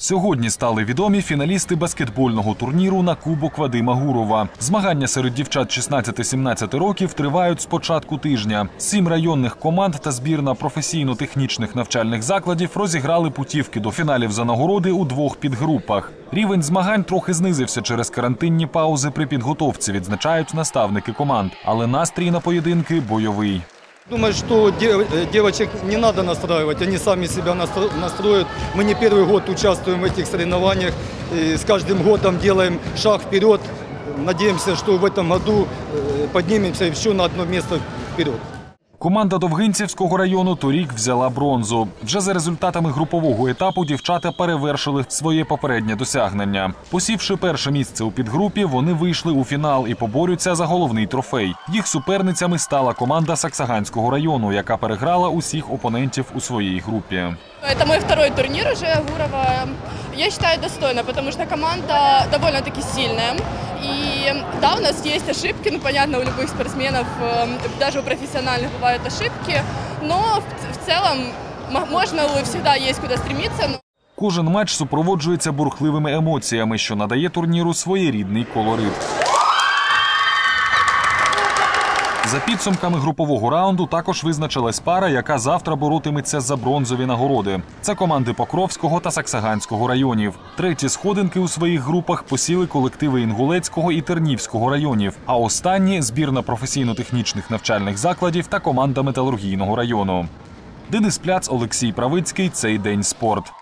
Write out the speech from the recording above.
Сьогодні стали відомі фіналісти баскетбольного турніру на Кубок Вадима Гурова. Змагання серед дівчат 16-17 років тривають з початку тижня. Сім районних команд та збірна професійно-технічних навчальних закладів розіграли путівки до фіналів за нагороди у двох підгрупах. Рівень змагань трохи знизився через карантинні паузи при підготовці, відзначають наставники команд. Але настрій на поєдинки бойовий. Думаю, что де- э, девочек не надо настраивать, они сами себя настро- настроят. Мы не первый год участвуем в этих соревнованиях, и с каждым годом делаем шаг вперед. Надеемся, что в этом году э, поднимемся еще на одно место вперед. Команда Довгинцівського району торік взяла бронзу. Вже за результатами групового етапу дівчата перевершили своє попереднє досягнення. Посівши перше місце у підгрупі, вони вийшли у фінал і поборються за головний трофей. Їх суперницями стала команда Саксаганського району, яка переграла усіх опонентів у своїй групі. Это мой второй турнир уже Гурова Я считаю достойно, потому что команда довольно-таки сильная. И да, у нас есть ошибки, ну понятно, у любых спортсменов, э, даже у профессиональных бывают ошибки, но в, в целом м- можно всегда есть куда стремиться. но- Кожен матч супроводжується бурхливими емоціями, що надає турніру своєрідний колорит. За підсумками групового раунду також визначилась пара, яка завтра боротиметься за бронзові нагороди. Це команди Покровського та Саксаганського районів. Треті сходинки у своїх групах посіли колективи Інгулецького і Тернівського районів. А останні збірна професійно-технічних навчальних закладів та команда металургійного району. Денис Пляц, Олексій Правицький. Цей день спорт.